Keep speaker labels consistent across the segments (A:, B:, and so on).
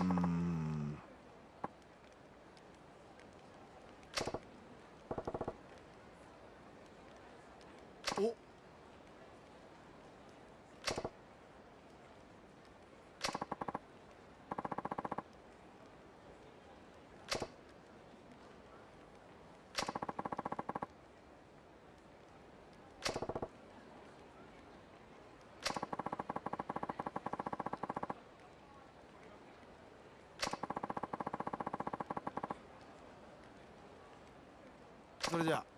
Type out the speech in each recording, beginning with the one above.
A: うそれじゃあ。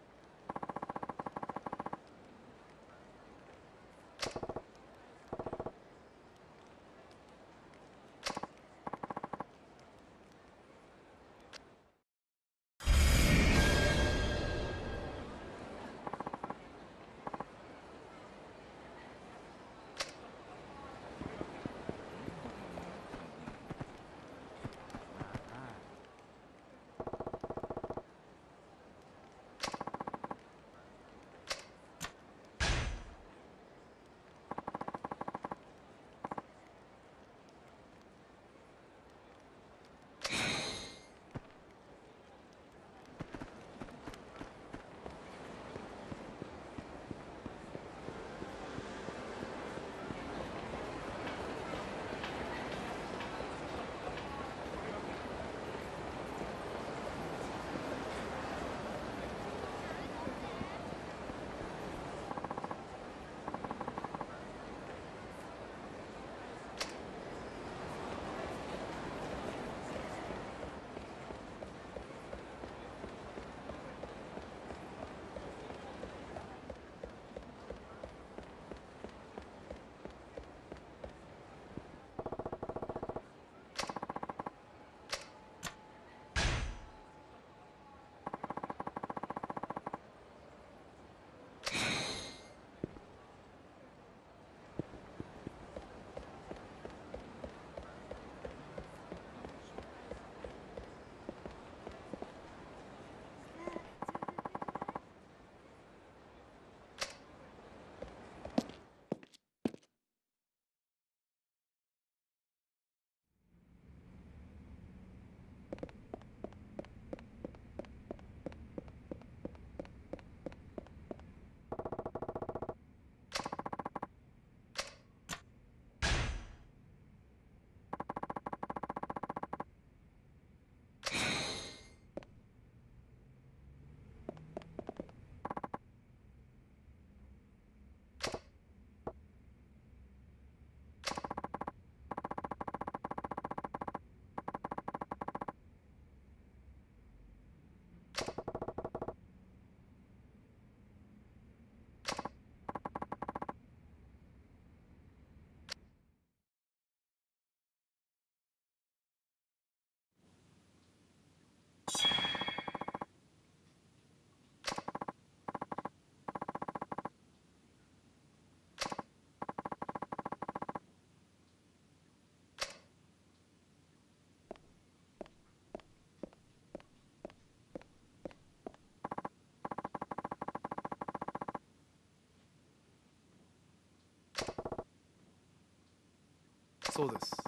A: そうです。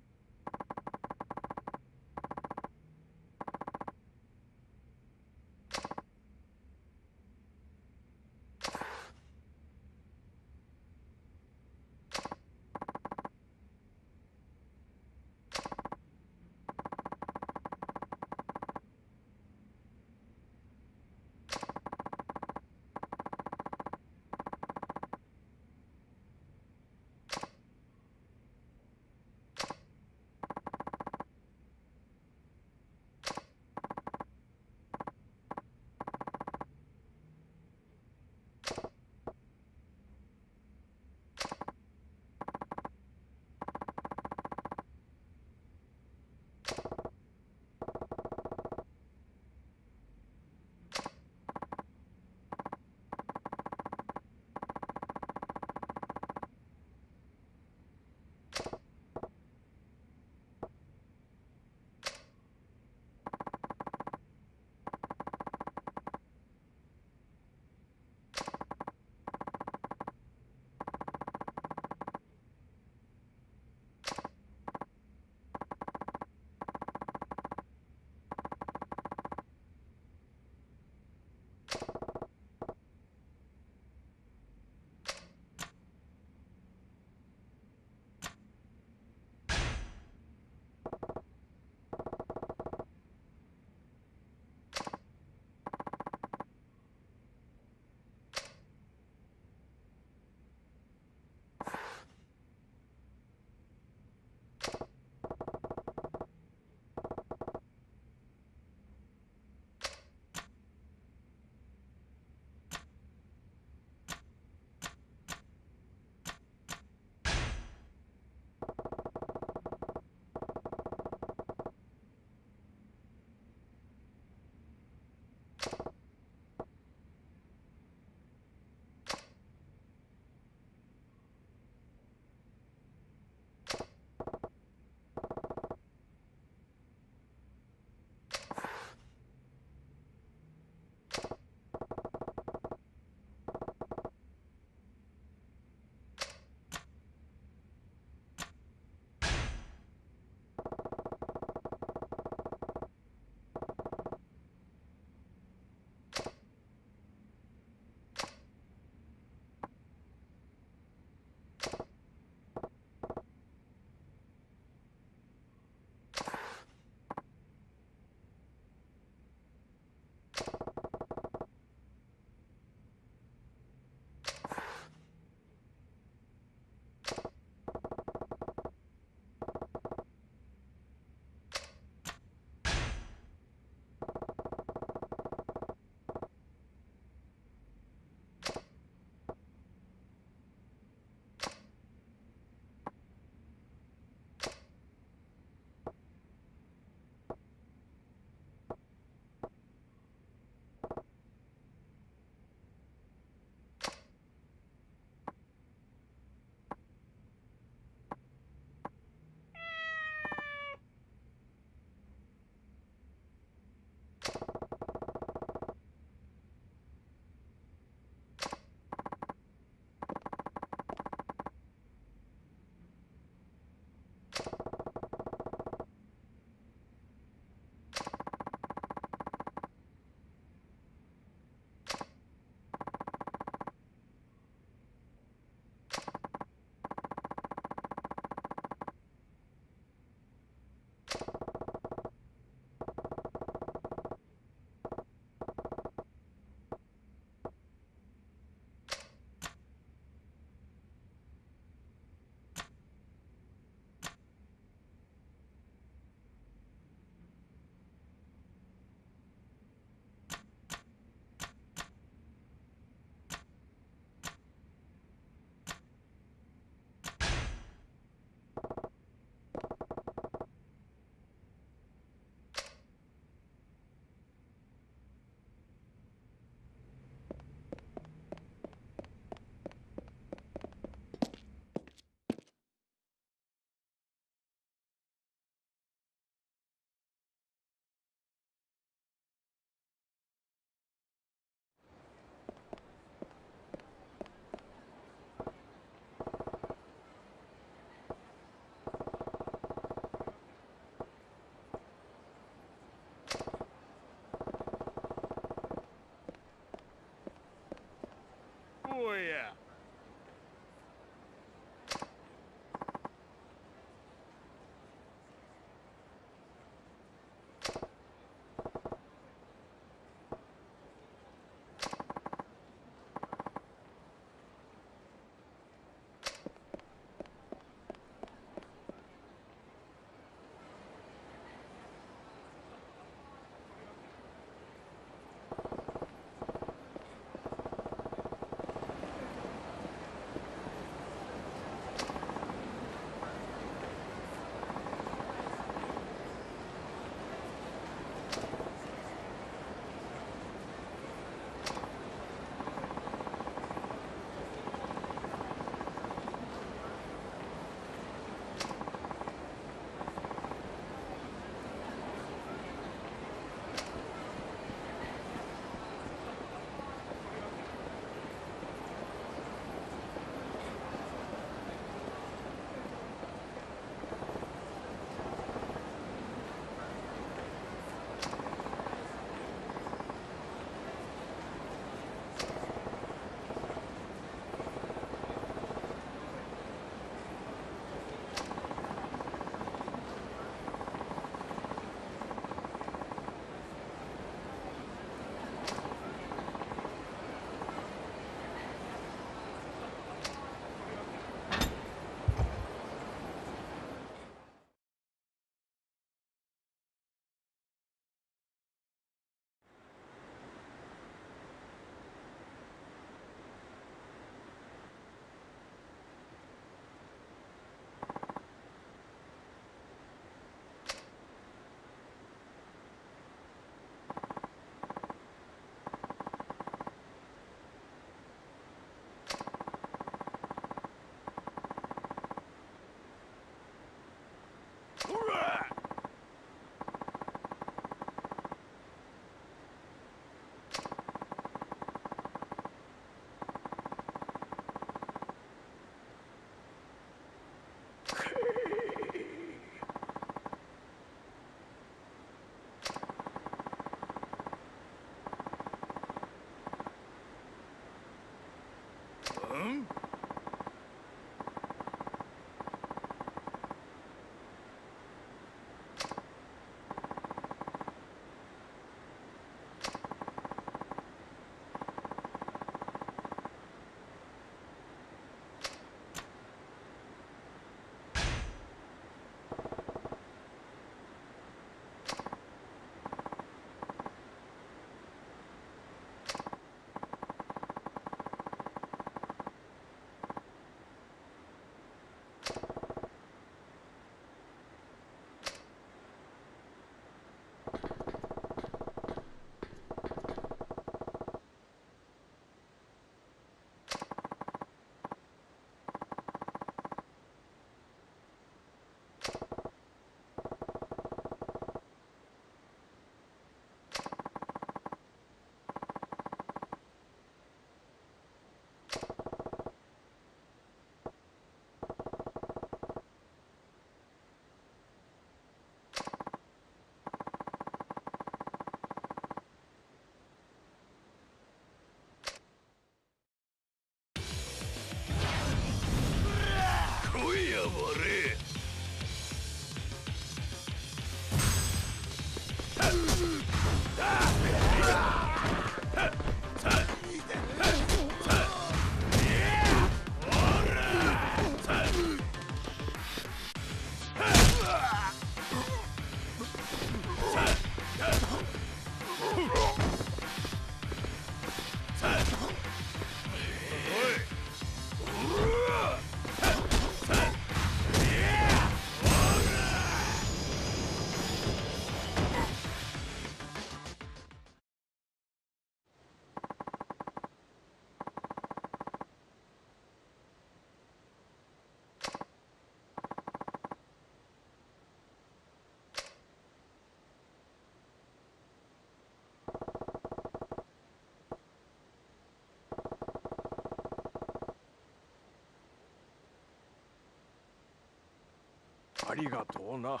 B: ありがとうな。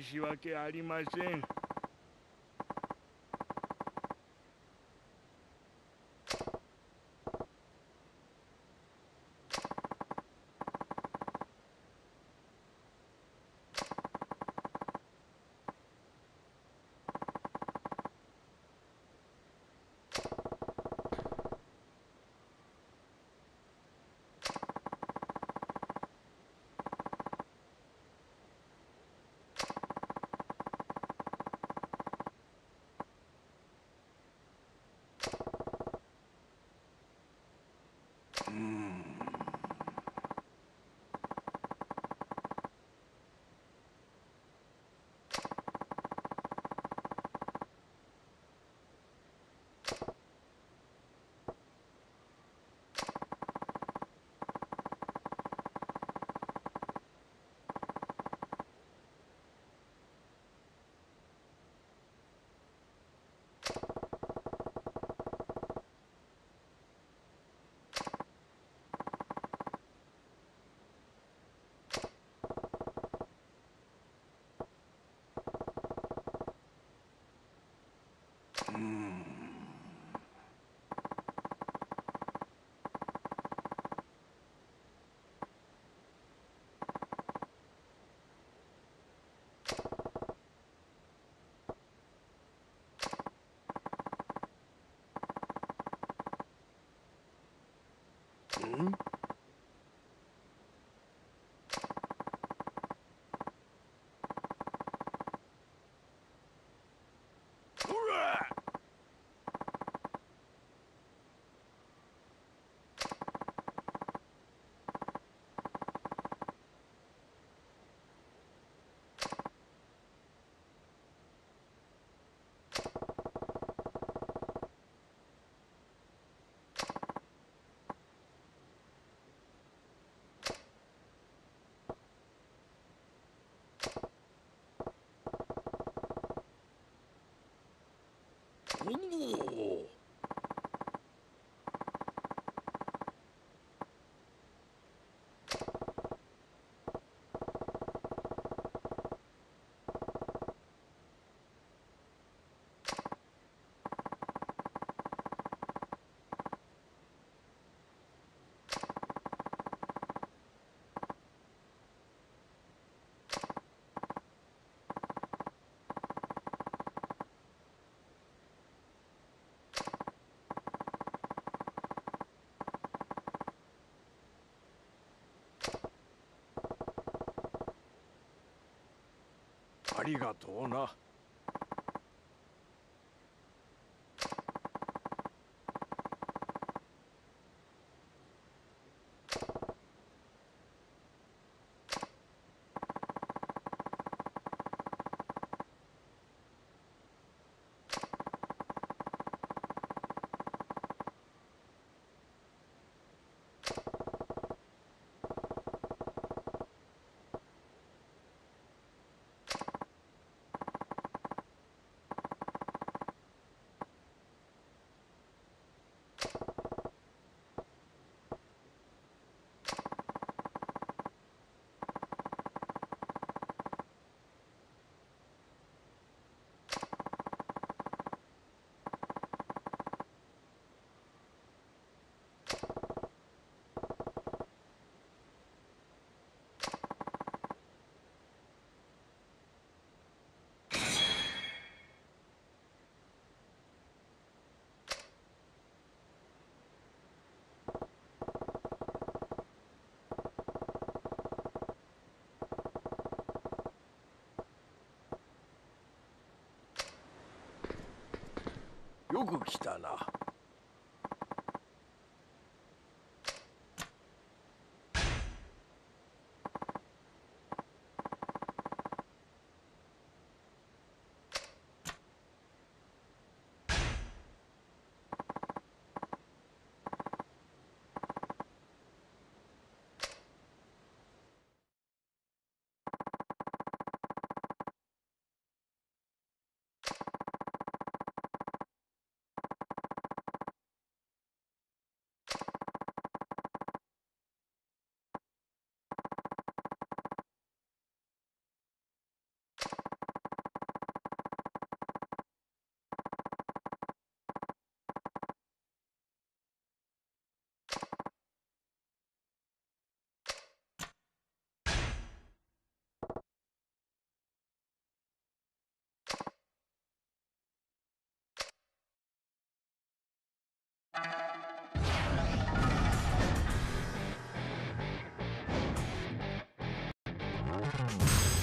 B: 申し訳ありません。ありがとうな。よく来たな。う